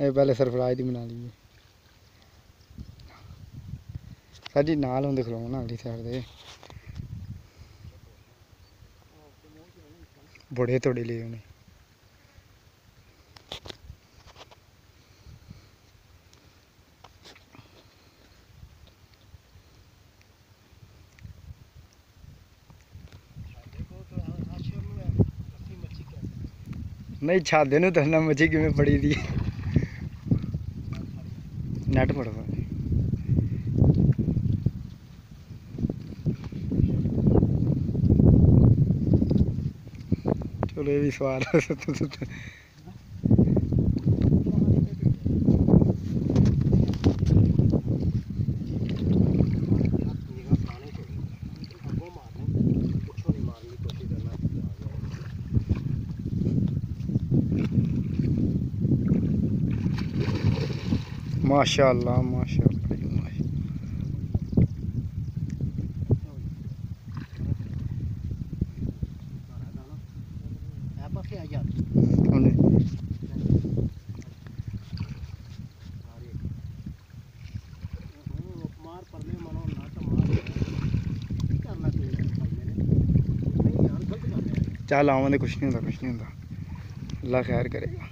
ਇਹ ਪਹਿਲੇ ਸਰਫਰਾਜ ਦੀ ਬਣਾ ਲਈਏ ਸਾਡੀ ਨਾਲ ਹੁੰਦੇ ਖਲੋਣਾ ਵਾਲੀ ਸਾਈਡ ਦੇ। ਬੜੇ ਤੋੜੇ ਲਏ ਉਹਨੇ। नहीं छा देनु तो ना कि पड़ी थी। नेट पड़ो चलो ये भी सवाल माशाल्लाह माशाल्लाह चल आवे कुछ नहीं होंगे कुछ नहीं होंगे अल्लाह खैर करेगा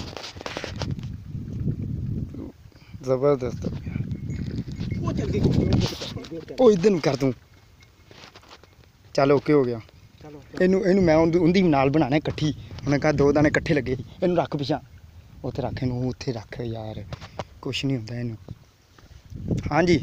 ਜ਼ਬਰਦਸਤ ਉਹ ਨੂੰ ਕਰ ਦੂੰ ਚੱਲ ਓਕੇ ਹੋ ਗਿਆ। ਇਹਨੂੰ ਇਹਨੂੰ ਮੈਂ ਉਹਦੀ ਨਾਲ ਬਣਾਣਾ ਇਕੱਠੀ। ਉਹਨੇ ਕਹਾ ਦੋ ਦਾਣੇ ਇਕੱਠੇ ਲੱਗੇ। ਇਹਨੂੰ ਰੱਖ ਪਿਛਾ। ਉੱਥੇ ਰੱਖ ਇਹਨੂੰ ਉੱਥੇ ਰੱਖ ਯਾਰ। ਕੁਛ ਨਹੀਂ ਹੁੰਦਾ ਇਹਨੂੰ। ਹਾਂਜੀ।